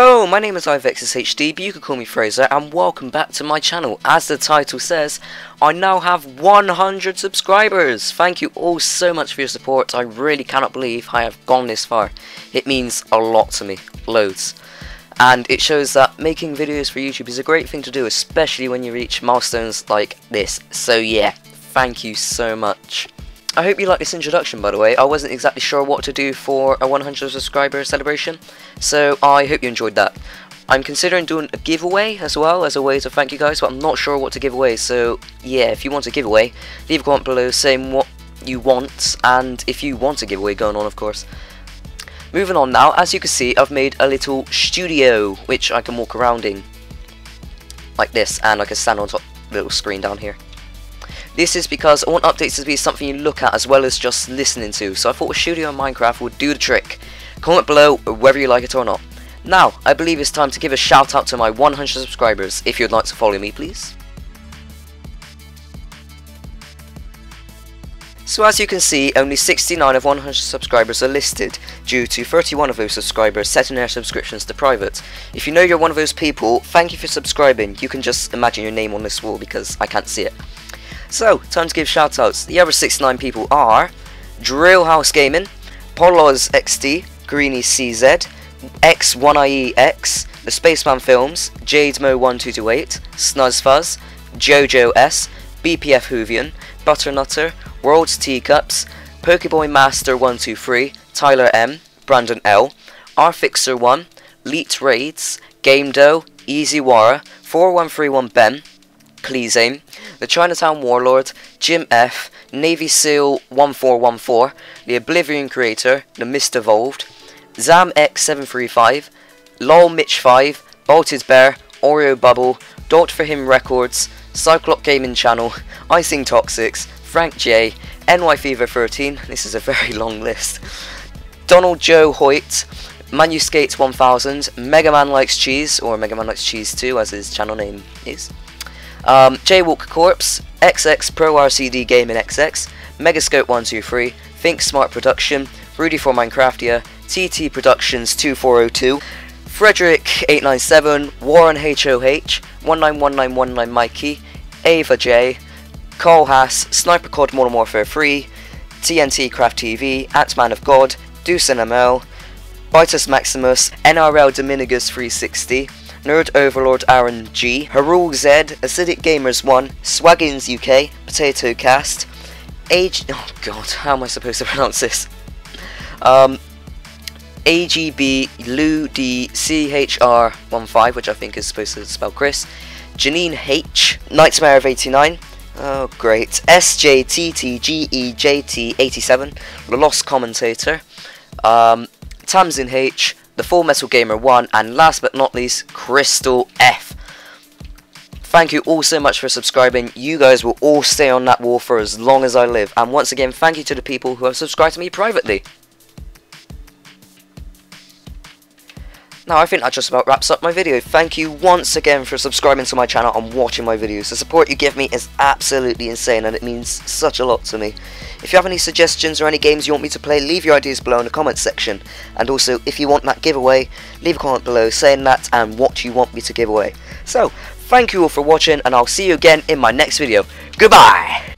my name is iVexusHD, but you can call me Fraser, and welcome back to my channel. As the title says, I now have 100 subscribers! Thank you all so much for your support, I really cannot believe I have gone this far. It means a lot to me, loads. And it shows that making videos for YouTube is a great thing to do, especially when you reach milestones like this. So yeah, thank you so much. I hope you like this introduction by the way, I wasn't exactly sure what to do for a 100 subscriber celebration, so I hope you enjoyed that. I'm considering doing a giveaway as well as a way to thank you guys, but I'm not sure what to give away, so yeah, if you want a giveaway, leave a comment below saying what you want, and if you want a giveaway going on of course. Moving on now, as you can see, I've made a little studio, which I can walk around in, like this, and I can stand on top of the little screen down here. This is because I want updates to be something you look at as well as just listening to, so I thought a studio in Minecraft would do the trick. Comment below whether you like it or not. Now, I believe it's time to give a shout out to my 100 subscribers, if you'd like to follow me please. So as you can see, only 69 of 100 subscribers are listed, due to 31 of those subscribers setting their subscriptions to private. If you know you're one of those people, thank you for subscribing. You can just imagine your name on this wall because I can't see it. So, time to give shoutouts. The other 69 people are Drillhouse Gaming, Polos XD, Greeny CZ, X1IEX, The Spaceman Films, JadeMo1228, Snuzzfuzz, Jojo S, BPF Hoovian, Butternutter, World's Teacups, Pokeboy Master 123, Tyler M, Brandon L, Rfixer1, Leet Raids, Game Doe, Easy Wara, 4131 Ben, Please Aim, the Chinatown Warlord, Jim F, Navy SEAL 1414, the Oblivion Creator, the Mist Evolved, Zam X735, Lol Mitch 5, Bolted Bear, Oreo Bubble, Dot for Him Records, Cyclop Gaming Channel, Icing Toxics, Frank J, NY Fever 13, this is a very long list, Donald Joe Hoyt, Manuskates 1000, Mega Man Likes Cheese, or Mega Man Likes Cheese 2 as his channel name is. Um, Jaywalk Corpse, XX Pro RCD Gaming XX, Megascope123, Think Smart Production, Rudy for Minecraftia, TT Productions 2402, Frederick897, Warren HOH, 191919 Mikey, Ava J, Carl Haas, Sniper Cod Modern Warfare 3, TNT Craft TV, Atman of God, Deuce ML, Vitus Maximus, NRL Dominigus 360, Nerd Overlord Aaron G, Harul Z, Acidic Gamers 1, Swaggins UK, Potato Cast, Age. Oh god, how am I supposed to pronounce this? Um, AGB Lou D CHR 15, which I think is supposed to spell Chris, Janine H, Nightmare of 89, oh great, SJTTGEJT87, The Lost Commentator, um, Tamsin H, the Full Metal Gamer 1, and last but not least, Crystal F. Thank you all so much for subscribing. You guys will all stay on that wall for as long as I live. And once again, thank you to the people who have subscribed to me privately. Now I think that just about wraps up my video. Thank you once again for subscribing to my channel and watching my videos. The support you give me is absolutely insane and it means such a lot to me. If you have any suggestions or any games you want me to play, leave your ideas below in the comments section. And also, if you want that giveaway, leave a comment below saying that and what you want me to give away. So, thank you all for watching and I'll see you again in my next video. Goodbye!